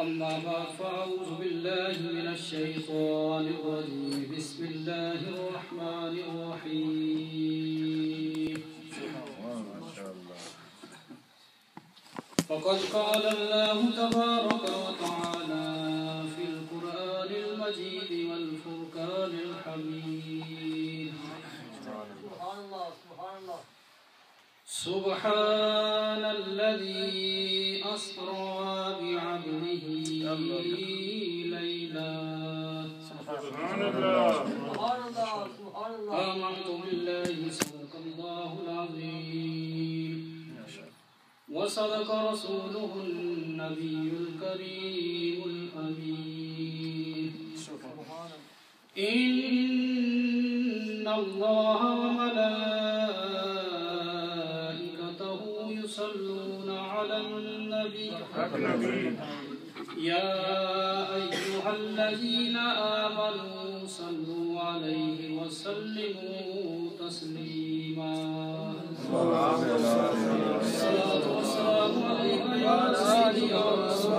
أما بعد فأعوذ بالله من الشيطان الرجيم. بسم الله الرحمن الرحيم. فقد قال الله تبارك وتعالى في القرآن المجيد والفرقان الحميد. سبحان الله سبحان الله سبحان الذي أسرى ليلا سبحان الله. سبحان الله آمنت بالله صدق الله العظيم وصدق رسوله النبي الكريم الأمين إن الله وملائكته يصلون على النبي يا أيها الذين آمنوا صلوا عليه وسلموا تسليما. صلاة والسلام عليك يا سيدي يا رسول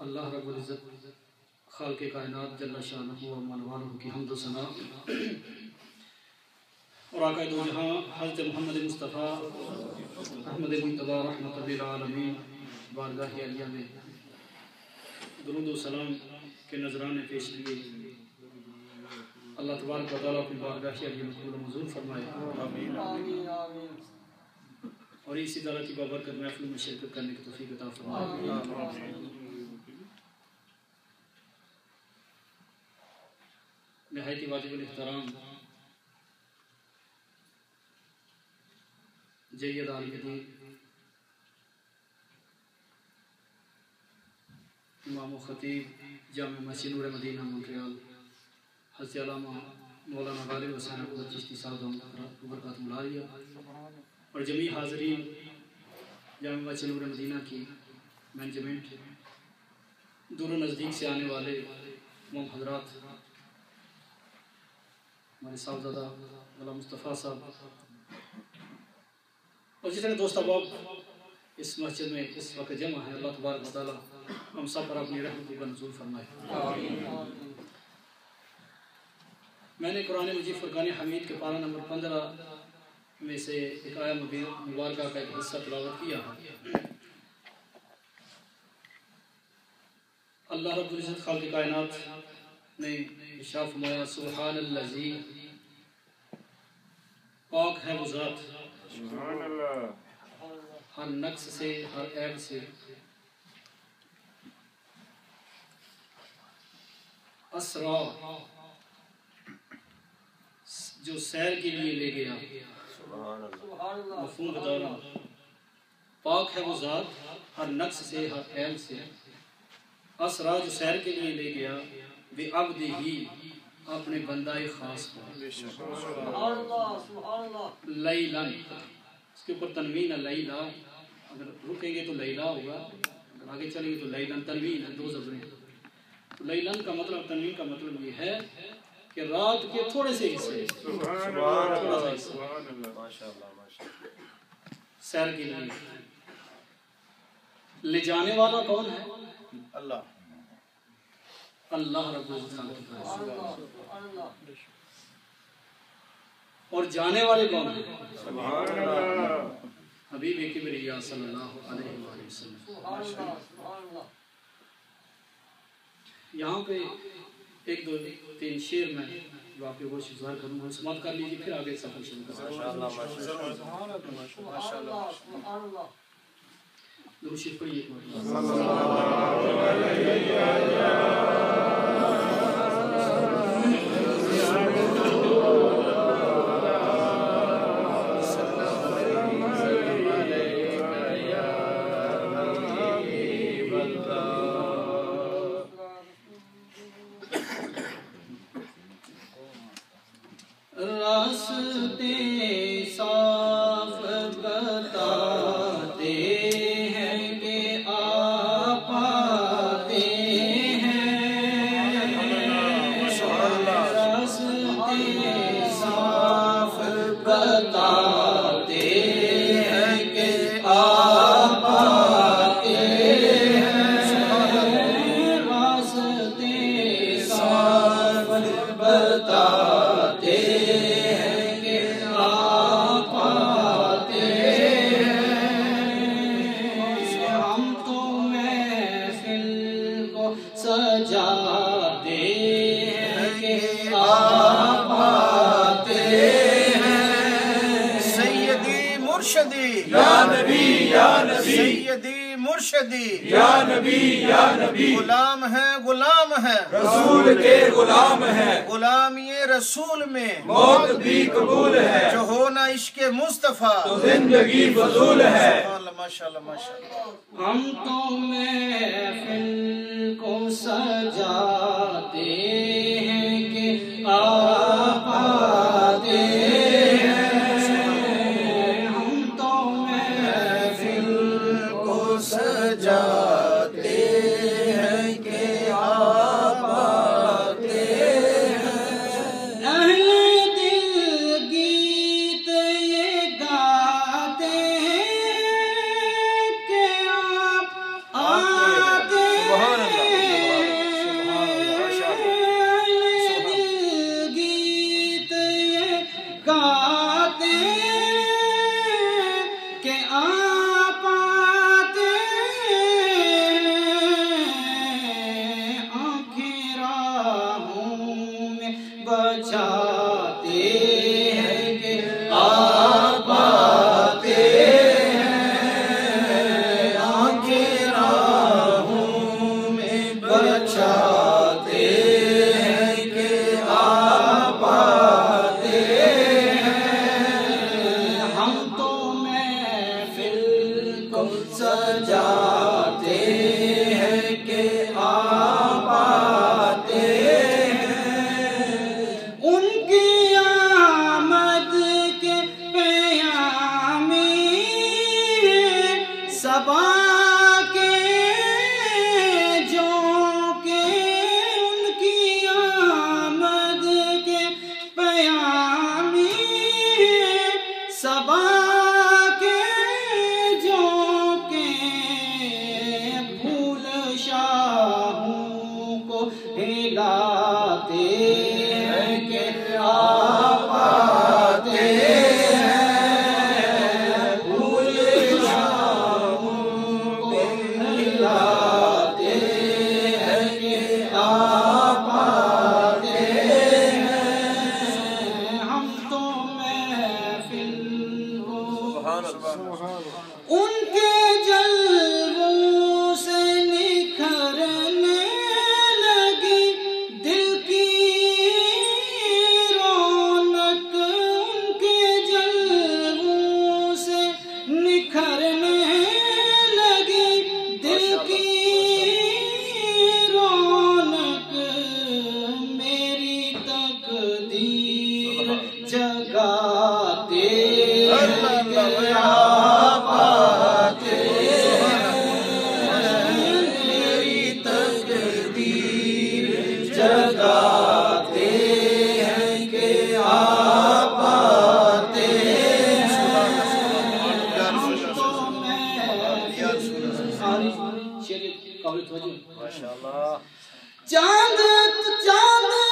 اللہ رب العزت. خالق کائنات جل شانہ و منوانہ کی حمد و ثنا. اور آقا دو جہاں حضرت محمد مصطفیٰ احمد مطبع رحمت للعالمین بارگاہ علیہ میں درود و سلام کے نظرانے پیش لیے اللہ تبارک و تعالیٰ اپنی بارگاہ علیہ میں قبول و منظور فرمائے۔ آمين آمين اور اسی طرح کی بابرکت محفل میں شرکت کرنے کی توفیق عطا فرمائے۔ واجب الاحترام۔ جید عالم دین امام و خطیب، جامع مسجد نور مدینہ، مونٹریال۔ حضرت علامہ مولانا غالب حسین احمد چشتی صاحب برکات ملاریہ اور جمیع حاضرین، جامع مسجد نور مدینہ کی مینجمنٹ۔ دور و نزدیک سے آنے والے مم حضرات ہمارے صاحبزادہ مولا مصطفیٰ صاحب۔ اور جتنے دوست احباب اس مسجد میں اس وقت جمع ہے اللہ تبارک و تعالیٰ ہم سب پر اپنی رحمت کا نزول فرمائے۔ میں نے قرآن مجید فرقان حمید کے پارہ نمبر پندرہ میں سے ایک آیا مبارکہ کا ایک حصہ تلاوت کیا۔ اللہ رب العزت خالق کائنات فرمایا سبحان الذی پاک ہے وہ ذات۔ ہر نقص سے ہر عیب سے۔ اسرا جو سیر کے لیے لے گیا۔ سبحان الله مفہوم بتا رہا ہوں پاک ہے وہ ذات ہر نقص سے ہر عیب سے۔ اسرا جو سیر کے لیے لے گیا۔ بے عبد ہی اپنے بندہ خاص کو لیلن اس کے اوپر تنوین ہے لیلا۔ اگر رکیں گے تو لیلا ہوگا اگر آگے چلیں گے تو لیلن تنوین ہے دو زبریں۔ لیلن کا مطلب تنوین کا مطلب یہ ہے کہ رات کے تھوڑے سے حصے تھوڑا سا حصہ۔ سیر کے لیے۔ لے جانے والا کون ہے؟ اللہ۔ اللہ رب العزت اور جانے والے کون حبیب کبریا صلی اللہ علیہ وآلہ وسلم۔ یہاں پہ ایک دو تین شیر میں جو آپ کے گوشت گزار کروں گا سماعت کر لیجیے پھر آگے سفر شروع کر سبحان الله سبحان الله درود شریف پڑھیے۔ مرشدی۔ یا نبی یا نبی۔ سیدی مرشدی۔ یا نبی یا نبی۔ غلام ہے غلام ہے۔ رسول کے غلام ہے۔ غلام یہ رسول میں۔ موت بھی قبول ہے۔ جو ہونا عشق مصطفیٰ۔ تو زندگی فضول ہے۔ ماشاءاللہ ماشاءاللہ۔ ہم تمہیں کو سجاتے ہیں کہ آپ آتے ہیں God. خارج شیر قابل توجہ۔ ماشاءاللہ۔ چاند چاند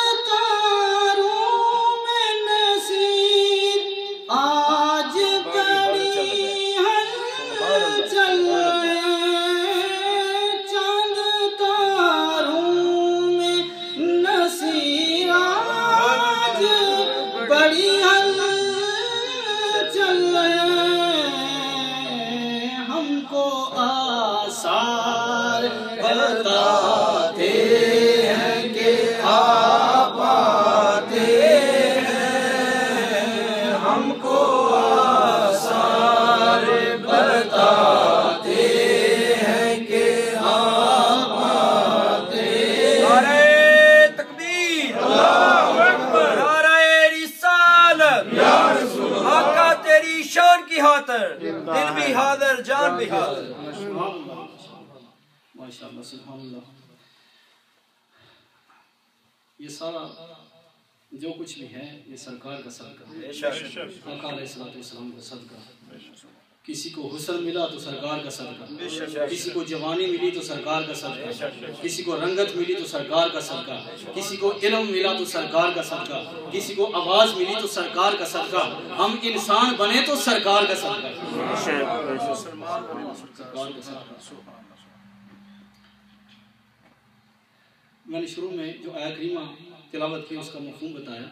بھی حاضر دل بھی حاضر جان بھی حاضر۔ ماشاءاللہ سبحان اللہ یہ سارا جو کچھ بھی ہے یہ سرکار کا صدقہ ہے۔ آقا علیہ السلام کا صدقہ۔ ہے کسی کو حسن ملا تو سرکار کا صدقہ۔ کسی کو جوانی ملی تو سرکار کا صدقہ۔ کسی کو رنگت ملی تو سرکار کا صدقہ۔ کسی کو علم ملا تو سرکار کا صدقہ۔ کسی کو آواز ملی تو سرکار کا صدقہ۔ ہم انسان بنے تو سرکار کا صدقہ۔ میں نے شروع میں جو آیا کریمہ تلاوت کی اس کا مفہوم بتایا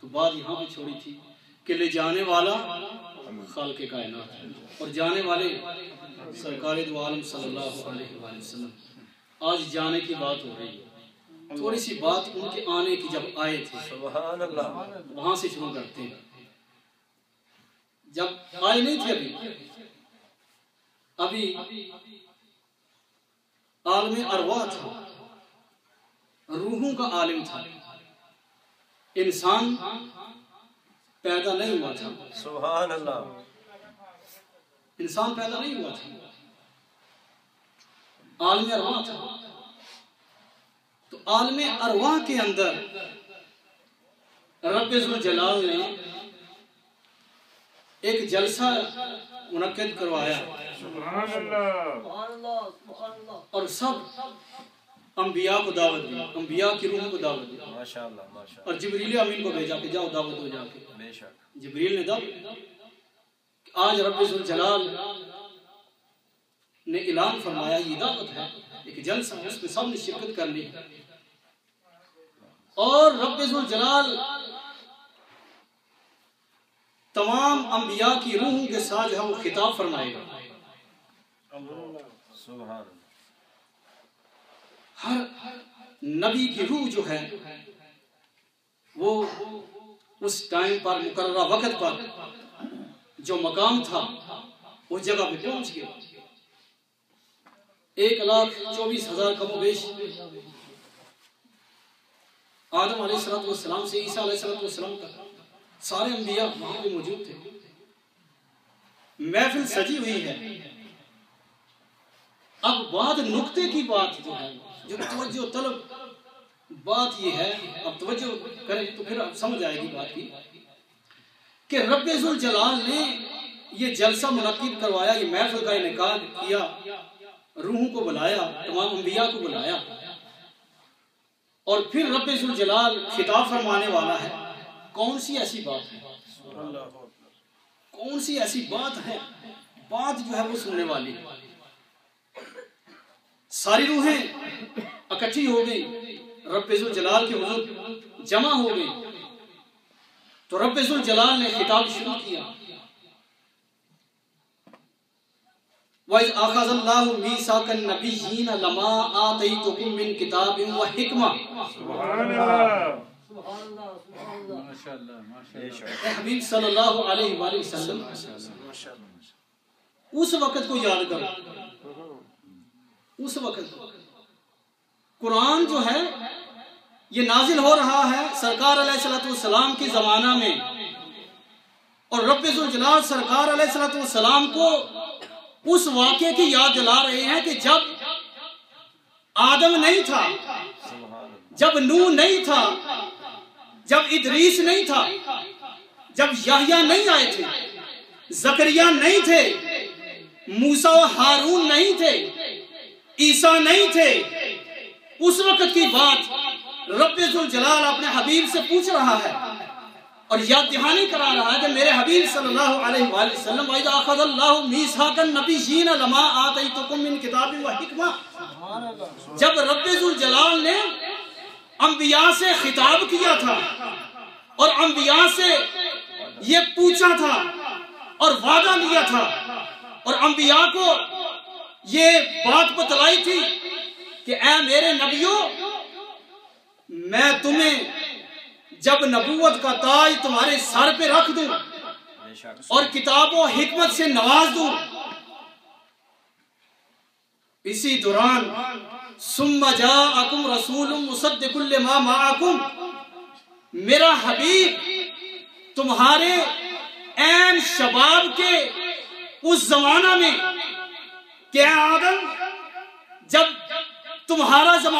تو بات یہاں پہ چھوڑی تھی کہ لے جانے والا خالق کائنات اور جانے والے سرکار دو عالم صلی اللہ علیہ وآلہ وسلم آج جانے کی بات ہو رہی ہے۔ تھوڑی سی بات ان کے آنے کی جب آئے تھے سبحان اللہ وہاں سے شروع کرتے ہیں۔ جب آئے نہیں تھے ابھی ابھی عالم ارواح تھا روحوں کا عالم تھا۔ انسان پیدا نہیں ہوا تھا۔ سبحان اللہ۔ انسان پیدا نہیں ہوا تھا۔ عالم ارواح تھا۔ تو عالم ارواح کے اندر رب جلال نے ایک جلسہ منعقد کروایا۔ سبحان اللہ سبحان اللہ۔ اور سب انبیاء کو دعوت دی انبیاء کی روح کو دعوت دی۔ اور جبریل امین کو بھیجا کہ جاؤ دعوت ہو جا کے۔ اللہ بے شک۔ جبریل نے دعوت۔ آج رب الجلال نے اعلان فرمایا یہ دعوت ہے ایک جلسہ ہے اس میں سب نے شرکت کر لی۔ اور رب الجلال تمام انبیاء کی روحوں کے ساتھ وہ خطاب فرمائے گا۔ سبحان اللہ۔ ہر نبی کی روح جو ہے، وہ اس ٹائم پر، مقررہ وقت پر جو مقام تھا، اس جگہ پہ پہنچ گیا۔ ایک لاکھ چوبیس ہزار کم و بیش۔ آدم علیہ السلام والسلام سے، عیسیٰ علیہ السلام والسلام تک سارے انبیاء وہاں پہ موجود تھے۔ محفل سجی ہوئی ہے۔ اب بعد نقطے کی بات جو ہے جو توجہ طلب بات یہ ہے اب توجہ کریں تو پھر اب سمجھ آئے گی بات کی کہ رب الجلال نے یہ جلسہ منعقد کروایا یہ محفل کا انعقاد کیا روحوں کو بلایا تمام انبیاء کو بلایا اور پھر رب الجلال خطاب فرمانے والا ہے۔ کون سی ایسی بات ہے؟ کون سی ایسی بات ہے؟ بات جو ہے وہ سننے والی۔ ساری روحیں اکٹھی ہو گئی رب الجلال کے حضور جمع ہو گئی تو رب الجلال نے خطاب شروع کیا۔ وَإِذْ أَخَذَ اللَّهُ مِيثَاقَ النَّبِيِّينَ لَمَا آتَيْتُكُم مِّن كِتَابٍ وَحِكْمَةٍ۔ سبحان اللہ سبحان اللہ بے شک اے حبیب صلی اللہ علیہ وآلہ وسلم، اس وقت کو یاد کرو۔ اس وقت قرآن جو ہے، یہ نازل ہو رہا ہے سرکار علیہ السلام کی زمانہ میں۔ اور رب الجلال سرکار علیہ السلام کو اس واقعے کی یاد دلا رہے ہیں کہ جب آدم نہیں تھا، جب نو نہیں تھا، جب ادریس نہیں تھا، جب یحییٰ نہیں آئے تھے، زکریہ نہیں تھے، موسیٰ و ہارون نہیں تھے۔ عیسیٰ نہیں تھے۔ اس وقت کی بات رب الجلال اپنے حبیب سے پوچھ رہا ہے اور یاد دہانی کرا رہا ہے کہ میرے حبیب صلی اللہ علیہ وآلہ وسلم، وَإِذَا أَخَذَ اللَّهُ مِيثَاقَ النَّبِيِّينَ لَمَا آتَيْتُكُم مِّن كِتَابٍ وَحِكْمَةٍ۔ جب رب الجلال نے انبیاء سے خطاب کیا تھا اور انبیاء سے یہ پوچھا تھا اور وعدہ لیا تھا اور انبیاء کو یہ بات بتلائی تھی کہ اے میرے نبیوں میں تمہیں جب نبوت کا تاج تمہارے سر پہ رکھ دوں اور کتاب و حکمت سے نواز دوں، اسی دوران، ثم جاءکم رسول مصدق لما معکم، میرا حبیب تمہارے این شباب کے اس زمانہ میں کہ آدم؟ جب تمہارا زمانہ